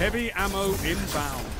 Heavy ammo inbound.